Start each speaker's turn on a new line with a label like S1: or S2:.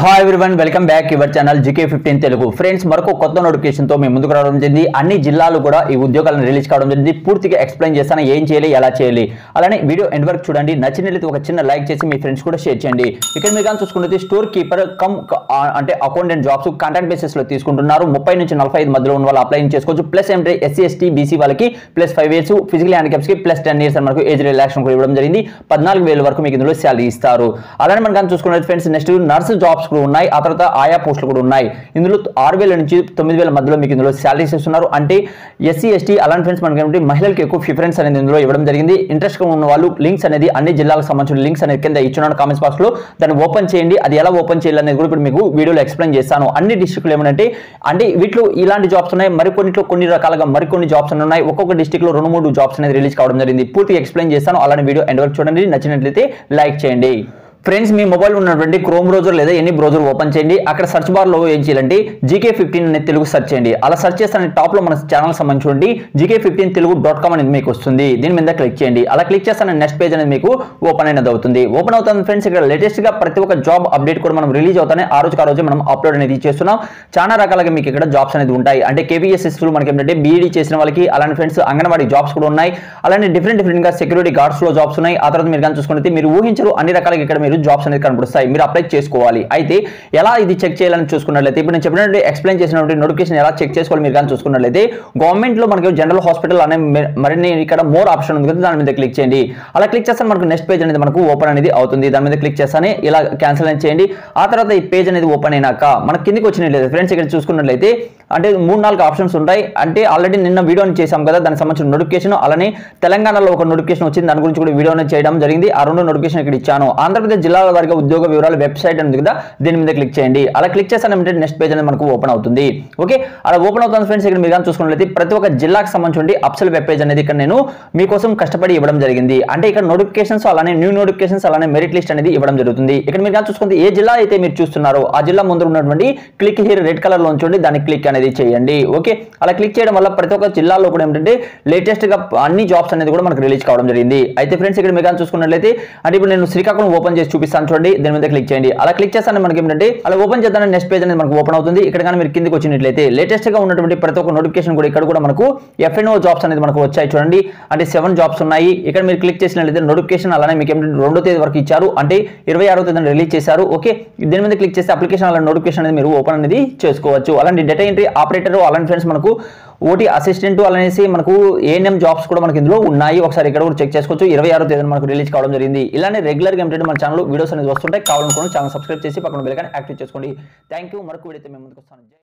S1: Hi everyone welcome back your channel GK fifteen Telugu friends మరొక కొత్త నోటిఫికేషన్తో మేము ముందుకు రావడం జరిగింది. అన్ని జిల్లాలు కూడా ఈ ఉద్యోగాలను రిలీజ్ కావడం జరిగింది. పూర్తిగా ఎక్స్ప్లెయిన్ చేస్తాను ఏం చేయాలి ఎలా చేయాలి. అలానే వీడియో ఎండ్ వరకు చూడండి. నచ్చినట్లయితే ఒక చిన్న లైక్ చేసి మీ ఫ్రెండ్స్ కూడా షేర్ చేయండి. ఇక్కడ మీరు కానీ చూసుకుంటే స్టోర్ కీపర్ కమ్ అంటే అకౌంటెంట్ జాబ్స్ కాంట్రాక్ట్ బేసిస్లో తీసుకుంటున్నారు. ముప్పై నుంచి నలభై ఐదు మధ్యలో ఉన్న వాళ్ళు అప్లై చేసుకోవచ్చు. ప్లస్ ఏంటంటే ఎస్సీ ఎస్టీ బీసీ వాళ్ళకి ప్లస్ ఫైవ్ ఇయర్స్ ఫిజికల్ హ్యాండిక్యాప్స్కి ప్లస్ టెన్ ఇయర్స్ మనకు ఏజ్ రిలాక్షన్ కూడా ఇవ్వడం జరిగింది. పద్నాలుగు వేల వరకు మీకు ఇందులో శాలరీ ఇస్తారు. అలానే మనం కానీ చూసుకున్నది ఫ్రెండ్స్ నెక్స్ట్ నర్స్ జాబ్స్ కూడా ఉన్నాయి. ఆ తర్వాత ఆయా పోస్టులు కూడా ఉన్నాయి. ఇందులో ఆరు వేల నుంచి తొమ్మిది వేల మధ్యలో మీకు ఇందులో శాలరీస్ ఇస్తున్నారు. అంటే ఎస్సీ ఎస్టీ అలాంటి ఫ్రెండ్స్ మనకి మహిళలకు ఎక్కువ ప్రిఫరెన్స్ అనేది ఇందులో ఇవ్వడం జరిగింది. ఇంట్రెస్ట్ ఉన్న వాళ్ళు లింక్స్ అనేది అన్ని జిల్లాలకు సంబంధించిన లింక్స్ అనేది కింద ఇచ్చున్నాను కామెంట్స్ బాక్స్లో దాన్ని ఓపెన్ చేయండి. అది ఎలా ఓపెన్ చేయాలి అనేది కూడా ఇప్పుడు మీకు వీడియోలో ఎక్స్ప్లెయిన్ చేస్తాను. అన్ని డిస్ట్రిక్ట్లు ఏమంటే అంటే వీటిలో ఇలాంటి జాబ్స్ ఉన్నాయి. మరికొన్నిట్లో కొన్ని రకాలుగా మరికొన్ని జాబ్స్ ఉన్నాయి. ఒక్కొక్క డిస్టిక్లో రెండు మూడు జాబ్స్ అనేది రిలీజ్ కావడం జరిగింది. పూర్తిగా ఎక్స్ప్లెయిన్ చేస్తాను. అలాంటి వీడియో ఎండ్ వరకు చూడండి. నచ్చినట్లయితే లైక్ చేయండి. ఫ్రెండ్స్ మీ మొబైల్ ఉన్నటువంటి క్రోమ్ బ్రౌజర్ లేదా ఎన్ని బ్రౌజర్ ఓపెన్ చేయండి. అక్కడ సర్చ్ బార్లో ఏం చేయాలంటే జీకే ఫిఫ్టీన్ అనేది తెలుగు సెర్చ్ చేయండి. అలా సెర్చ్ చేస్తానే టాప్లో మన ఛానల్ సంబంధించి GK fifteen Telugu dot com అనేది మీకు వస్తుంది. దీని మీద క్లిక్ చేయండి. అలా క్లిక్ చేస్తానే నెక్స్ట్ పేజ్ అనేది మీకు ఓపెన్ అనేది అవుతుంది. ఓపెన్ అవుతుంది ఫ్రెండ్స్ ఇక్కడ లేటెస్ట్గా ప్రతి ఒక్క జాబ్ అప్డేట్ కూడా మనం రిలీజ్ అవుతానే ఆ రోజు ఆ రోజు మనం అప్లోడ్ అనేది చేస్తున్నాం చాలా రకాలుగా మీకు ఇక్కడ జాబ్స్ అనేది ఉంటాయి. అంటే కేవీఎస్ఎస్ మనకి ఏంటంటే బీఈడీ చేసిన వాళ్ళకి అలాంటి ఫ్రెండ్స్ అంగన్వాడీ జాబ్స్ కూడా ఉన్నాయి. అలానే డిఫరెంట్ డిఫరెంట్గా సెక్యూరిటీ గార్డ్స్లో జాబ్స్ ఉన్నాయి. ఆ తర్వాత మీరు కానీ చూసుకుంటే మీరు ఊహించరు అన్ని రకాలుగా ఇక్కడ మీరు జాబ్స్ అనేది కనబడుస్తాయి మీరు అప్లై చేసుకోవాలి. అయితే ఎలా ఇది చెక్ చేయాలని చూసుకున్నట్లయితే ఇప్పుడు నేను చెప్పినట్టు ఎక్స్ప్లెయిన్ చేసినటువంటి నోటిఫికేషన్ ఎలా చెక్ చేసుకోవాలి మీరు కానీ చూసుకున్నట్లయితే గవర్నమెంట్లో మనకి జనరల్ హాస్పిటల్ అనే మరిన్ని ఇక్కడ మోర్ ఆప్షన్ ఉంది కదా దాని మీద క్లిక్ చేయండి. అలా క్లిక్ చేస్తే మనకు నెక్స్ట్ పేజ్ అనేది మనకు ఓపెన్ అనేది అవుతుంది. దాని మీద క్లిక్ చేస్తానే ఇలా క్యాన్సిల్ అని చేయండి. ఆ తర్వాత ఈ పేజ్ అనేది ఓపెన్ అయినాక మనకి కిందికి వచ్చినట్లయితే ఫ్రెండ్స్ ఇక్కడ చూసుకున్నట్లయితే అంటే మూడు నాలుగు ఆప్షన్స్ ఉంటాయి. అంటే ఆల్రెడీ నిన్న వీడియోని చేశాం కదా దానికి సంబంధించిన నోటిఫికేషన్ అలానే తెలంగాణలో ఒక నోటిఫికేషన్ వచ్చింది దాని గురించి కూడా వీడియో అనేది చేయడం జరిగింది. ఆ రెండు నోటిఫికేషన్ ఇక్కడ ఇచ్చాను. ఆంధ్రప్రదేశ్ జిల్లాల వారిగా ఉద్యోగ వివరాలు వెబ్సైట్ ఉంది కదా దీని మీద క్లిక్ చేయండి. అలా క్లిక్ చేస్తానంటే నెక్స్ట్ పేజ్ అనేది మనకు ఓపెన్ అవుతుంది. ఓకే అలా ఓపెన్ అవుతుంది ఫ్రెండ్స్ ఇక్కడ మీరు కానీ చూసుకున్నట్లయితే ప్రతి ఒక్క జిల్లాకు సంబంధించి అప్సల్ వెబ్ పేజ్ అనేది ఇక్కడ నేను మీకోసం కష్టపడి ఇవ్వడం జరిగింది. అంటే ఇక్కడ నోటిఫికేషన్స్ అలానే న్యూ నోటిఫికేషన్స్ అలానే మెరిట్ లిస్ట్ అనేది ఇవ్వడం జరుగుతుంది. ఇక్కడ మీరు కానీ చూసుకుంటే ఏ జిల్లా అయితే మీరు చూస్తున్నారో ఆ జిల్లా ముందు ఉన్నటువంటి క్లిక్ హియర్ రెడ్ కలర్లో ఉంచండి. దాన్ని క్లిక్ అనేది చేయండి. ఓకే? అలా క్లిక్ చేయడం వల్ల ప్రతి ఒక్క జిల్లాలో కూడా ఏంటంటే లేటెస్ట్గా అన్ని జాబ్స్ అనేది కూడా మనకు రిలీజ్ కావడం జరిగింది. అయితే ఫ్రెండ్స్ ఇక్కడ మీకు చూసుకున్నట్లయితే అంటే ఇప్పుడు నేను శ్రీకాకుళం ఓపెన్ చేసి చూపిస్తాను చూడండి. దీని మీద క్లిక్ చేయండి. అలా క్లిక్ చేస్తాను మనకి ఏంటంటే అలా ఓపెన్ చేద్దాం నెక్స్ట్ పేజ్ అనేది మనకు ఓపెన్ అవుతుంది. ఇక్కడ కానీ మీరు కిందకి వచ్చినట్లయితే లేటెస్ట్గా ఉన్నటువంటి ప్రతి ఒక్క నోటిఫికేషన్ కూడా ఇక్కడ కూడా మనకు ఎఫ్ఎన్ఓ జాబ్స్ అనేది మనకు వచ్చాయి చూడండి. అంటే సెవెన్ జాబ్స్ ఉన్నాయి. ఇక్కడ మీరు క్లిక్ చేసినట్లయితే నోటిఫికేషన్ అలానే మీకు ఏంటంటే రెండో తేదీ వరకు ఇచ్చారు. అంటే ఇరవై ఆరో తేదీన రిలీజ్ చేశారు. ఓకే? దీని మీద క్లిక్ చేస్తే అప్లికేషన్ అలా నోటిఫికేషన్ అనేది మీరు ఓపెన్ అనేది చేసుకోవచ్చు. అలాంటి డేటా ఎంట్రీ ఆపరేటర్ అలాంటి ఫ్రెండ్స్ మనకు ఓటీ అసిస్టెంట్ అనేసి మనకు ఏఎన్ఎం జాబ్స్ కూడా మనకి ఇందులో ఉన్నాయి. ఒకసారి ఇక్కడ కూడా చెక్ చేసుకోవచ్చు. ఇరవై ఆరో తేదీన మనకు రిలీజ్ కావడం జరిగింది. ఇలానే రెగ్యులర్గా ఏంటంటే మన ఛానల్ వీడియోస్ అనేది వస్తుంటాయి. కావాలనుకోండి ఛానల్ సబ్స్క్రైబ్ చేసి పక్కన బెల్ యాక్టివ్ చేసుకోండి. థ్యాంక్ యూ మరొక వీడియో అయితే మేము ముందుకు వస్తాను.